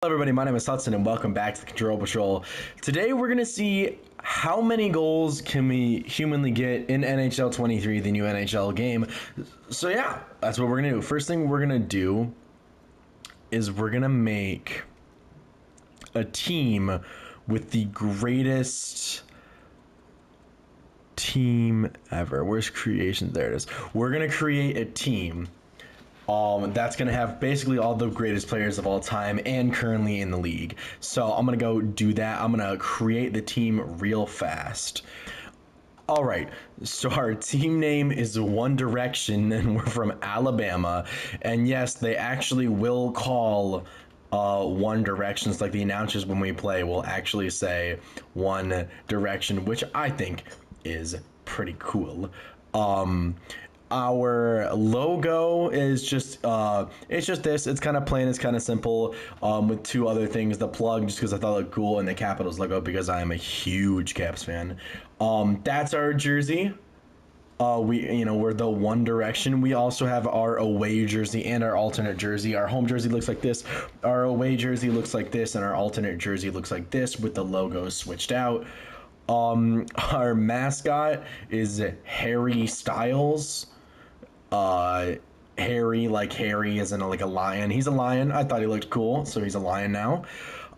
Hello everybody, my name is Hudson and welcome back to the Control Patrol. Today we're going to see how many goals can we humanly get in NHL 23, the new NHL game. So yeah, that's what we're going to do. First thing we're going to do is we're going to make a team with the greatest team ever. Where's creation? There it is. We're going to create a team um, that's going to have basically all the greatest players of all time and currently in the league. So I'm going to go do that. I'm going to create the team real fast. All right, so our team name is One Direction, and we're from Alabama. And yes, they actually will call uh, One Directions, like the announcers when we play will actually say One Direction, which I think is pretty cool. Um, our logo is just uh it's just this. It's kind of plain it's kind of simple um with two other things the plug just because i thought it looked cool and the capitals logo because i am a huge caps fan. Um that's our jersey. Uh we you know we're the one direction. We also have our away jersey and our alternate jersey. Our home jersey looks like this our away jersey looks like this and our alternate jersey looks like this with the logo switched out. Um our mascot is harry styles uh Harry, like Harry isn't like a lion. He's a lion. I thought he looked cool, so he's a lion now.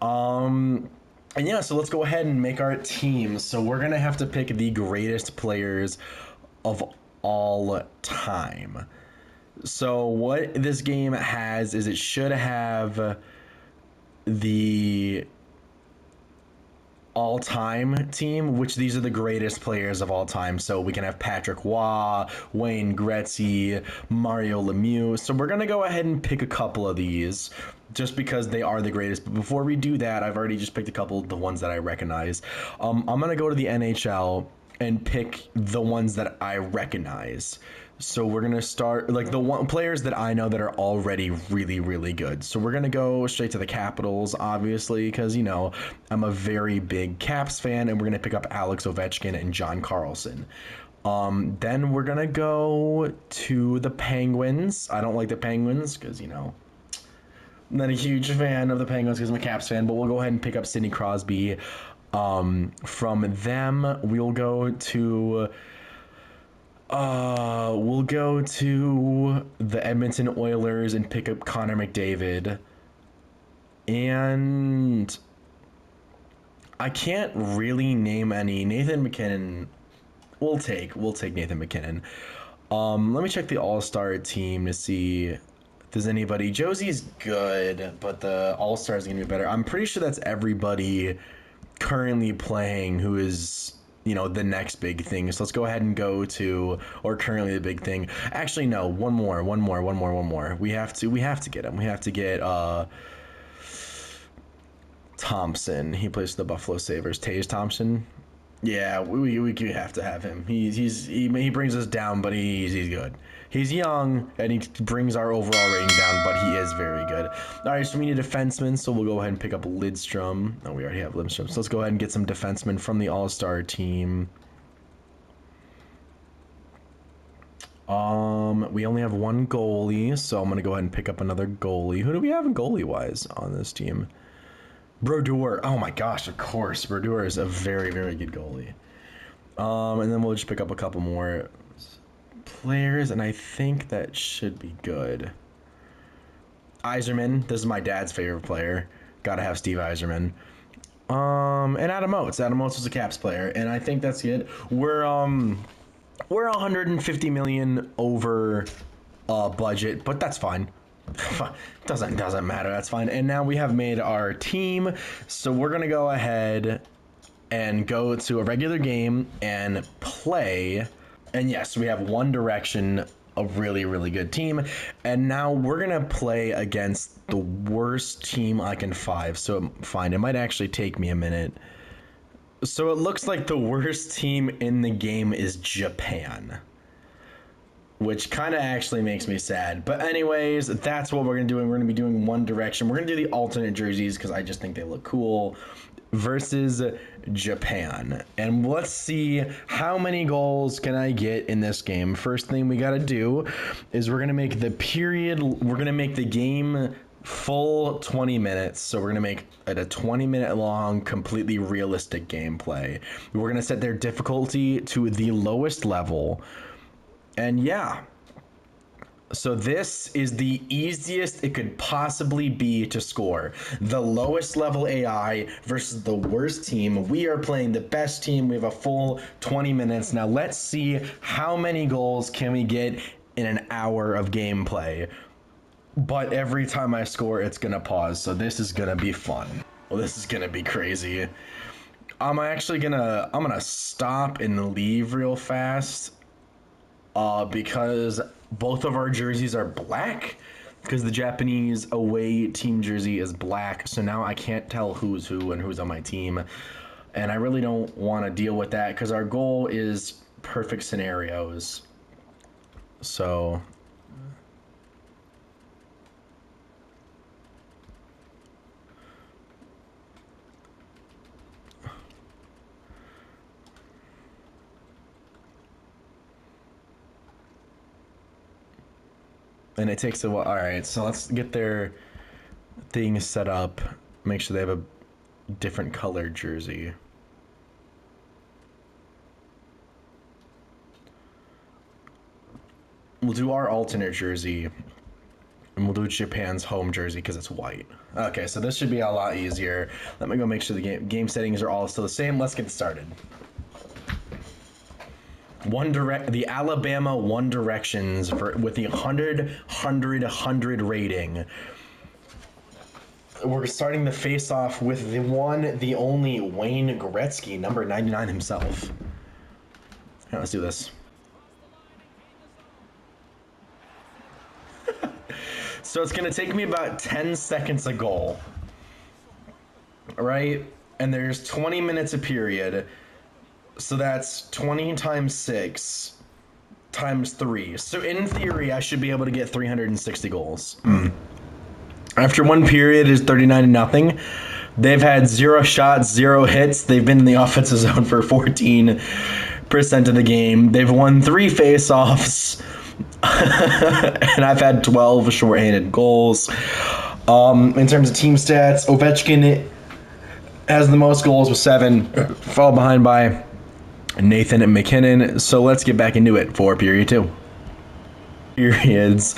Um and yeah, so let's go ahead and make our team. So we're gonna have to pick the greatest players of all time. So what this game has is it should have the all time team, which these are the greatest players of all time. So we can have Patrick Roy, Wayne Gretzky, Mario Lemieux. So we're going to go ahead and pick a couple of these just because they are the greatest. But before we do that, I've already just picked a couple of the ones that I recognize. Um, I'm going to go to the NHL and pick the ones that I recognize. So we're gonna start like the one players that I know that are already really really good. So we're gonna go straight to the Capitals, obviously, because you know I'm a very big Caps fan, and we're gonna pick up Alex Ovechkin and John Carlson. Um, then we're gonna go to the Penguins. I don't like the Penguins because you know I'm not a huge fan of the Penguins because I'm a Caps fan, but we'll go ahead and pick up Sidney Crosby. Um, from them, we'll go to uh, we'll go to the Edmonton Oilers and pick up Connor McDavid. And I can't really name any. Nathan MacKinnon, we'll take. We'll take Nathan MacKinnon. Um, let me check the All Star team to see if there's anybody. Josi's good, but the All Star is gonna be better. I'm pretty sure that's everybody currently playing who is you know the next big thing. So let's go ahead and go to or currently the big thing. Actually no one more one more one more one more. We have to we have to get him. We have to get uh thompson. He plays for the buffalo sabres. Tage thompson yeah we, we, we have to have him. He's he's he, he brings us down but he's he's good. He's young and he brings our overall rating down but he is very good. All right so we need a defenseman so we'll go ahead and pick up lidstrom. Oh we already have lidstrom so let's go ahead and get some defensemen from the all-star team. Um we only have one goalie so i'm gonna go ahead and pick up another goalie. Who do we have goalie wise on this team Brodeur. Oh my gosh, of course. Brodeur is a very, very good goalie. Um, and then we'll just pick up a couple more players, and I think that should be good. Yzerman. This is my dad's favorite player. Gotta have Steve Yzerman. Um, and Adam Oates. Adam Oates was a Caps player, and I think that's it. We're um, we're 150 million over uh, budget, but that's fine. doesn't doesn't matter. That's fine. And now we have made our team, so we're gonna go ahead and go to a regular game and play. And yes, we have One Direction, a really really good team. And now we're gonna play against the worst team I can find. So fine, It might actually take me a minute. So it looks like the worst team in the game is Japan which kind of actually makes me sad. But anyways, that's what we're gonna do. And we're gonna be doing One Direction. We're gonna do the alternate jerseys because I just think they look cool. Versus Japan, and let's see how many goals can I get in this game. First thing we gotta do is we're gonna make the period. We're gonna make the game full 20 minutes. So we're going to make it a 20 minute long, completely realistic gameplay. We're going to set their difficulty to the lowest level. And yeah. So this is the easiest it could possibly be to score. The lowest level AI versus the worst team. We are playing the best team. We have a full 20 minutes. Now let's see how many goals can we get in an hour of gameplay but every time I score, it's gonna pause. So this is gonna be fun. Well, this is gonna be crazy. I'm actually gonna I'm gonna stop and leave real fast, uh, because both of our jerseys are black. Because the Japanese away team jersey is black, so now I can't tell who's who and who's on my team, and I really don't want to deal with that because our goal is perfect scenarios. So and it takes a while. All right, so let's get their thing set up. Make sure they have a different color jersey. We'll do our alternate jersey, and we'll do Japan's home jersey because it's white. Okay, so this should be a lot easier. Let me go make sure the game game settings are all still the same. Let's get started. One direct the Alabama One Directions for with the 100 100 100 rating. We're starting the face off with the one, the only Wayne Gretzky, number 99 himself. Let's do this. so it's going to take me about 10 seconds a goal. Right? And there's 20 minutes a period. So that's 20 times 6 times 3. So in theory, I should be able to get 360 goals. Mm. After one period is 39 to nothing. They've had zero shots, zero hits. They've been in the offensive zone for 14% of the game. They've won three face-offs. and I've had 12 shorthanded goals. Um, in terms of team stats, Ovechkin has the most goals with seven, followed behind by Nathan MacKinnon. So let's get back into it for period two. Periods.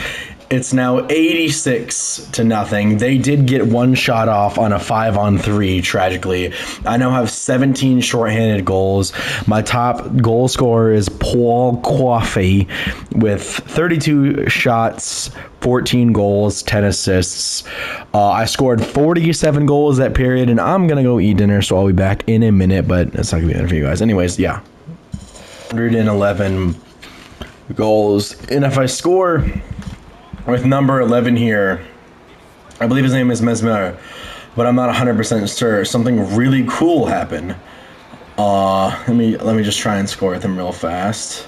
It's now 86 to nothing. They did get one shot off on a five on three, tragically. I now have 17 shorthanded goals. My top goal scorer is Paul Coffey with 32 shots, 14 goals, 10 assists. Uh, I scored 47 goals that period, and I'm going to go eat dinner, so I'll be back in a minute, but it's not going to be for you guys. Anyways, yeah. 111 goals. And if I score with number 11 here, I believe his name is Mesmer, but I'm not 100% sure. Something really cool happened. Uh, let me let me just try and score with him real fast.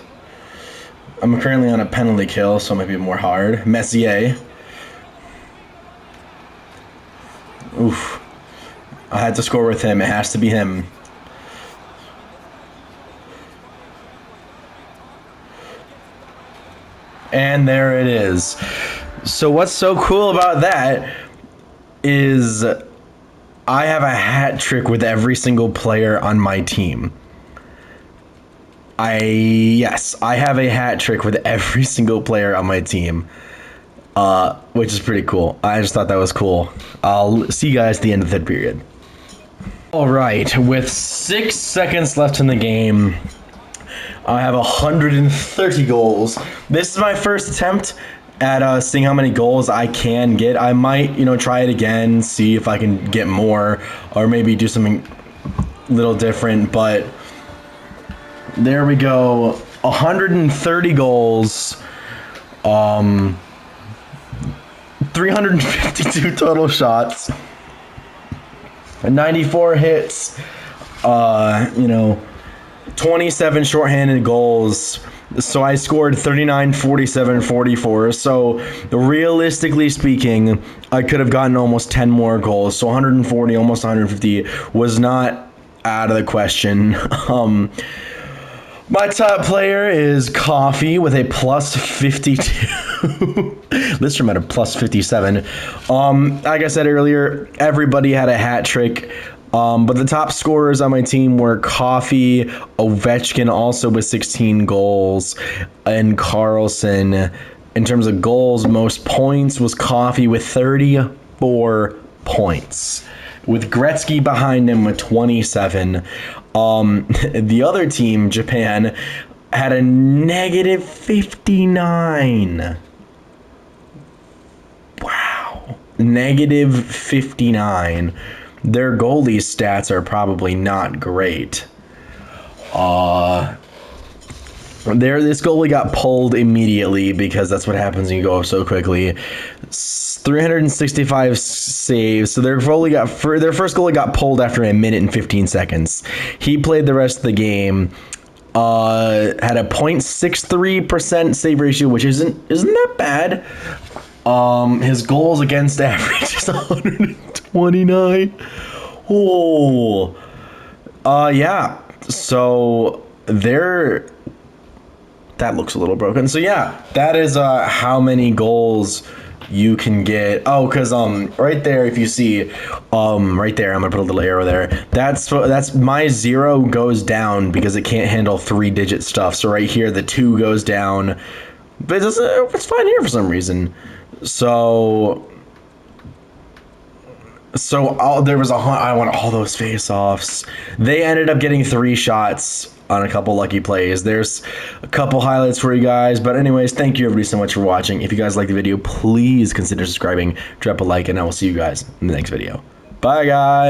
I'm currently on a penalty kill, so it might be more hard. Messier. Oof. I had to score with him. It has to be him. And there it is. So what's so cool about that is I have a hat trick with every single player on my team. I yes, I have a hat trick with every single player on my team. Uh, which is pretty cool. I just thought that was cool. I'll see you guys at the end of the period. All right, with six seconds left in the game, I have 130 goals. This is my first attempt at uh, seeing how many goals I can get. I might, you know, try it again, see if I can get more, or maybe do something little different. But there we go, 130 goals. Um, 352 total shots, 94 hits. Uh, you know, 27 shorthanded goals. So I scored 39, 47, 44. So realistically speaking, I could have gotten almost 10 more goals. So 140, almost 150 was not out of the question. Um, My top player is Coffey with a plus 52. Lidstrom at a plus 57. Um, like I said earlier, everybody had a hat trick. Um, but the top scorers on my team were Coffey, Ovechkin, also with 16 goals, and Carlson. In terms of goals, most points was Coffey with 34 points, with Gretzky behind him with 27. Um, the other team, Japan, had a negative 59. Wow. Negative 59. Their goalie stats are probably not great. Uh, there, this goalie got pulled immediately because that's what happens when you go up so quickly. 365 saves. So their goalie got their first goalie got pulled after a minute and 15 seconds. He played the rest of the game. Uh, had a 0.63% save ratio, which isn't isn't that bad. Um, his goals against average is 129. Oh, uh, yeah. So they're that looks a little broken. So yeah, that is uh how many goals you can get. Oh, cause um right there, if you see, um right there, I'm gonna put a little arrow there. That's that's my zero goes down because it can't handle three digit stuff. So right here, the two goes down, but it's it's fine here for some reason. So so all, there was a I want all those face offs. They ended up getting three shots on a couple lucky plays. There's a couple highlights for you guys. But anyways, thank you everybody so much for watching. If you guys like the video, please consider subscribing, drop a like, and I will see you guys in the next video. Bye guys.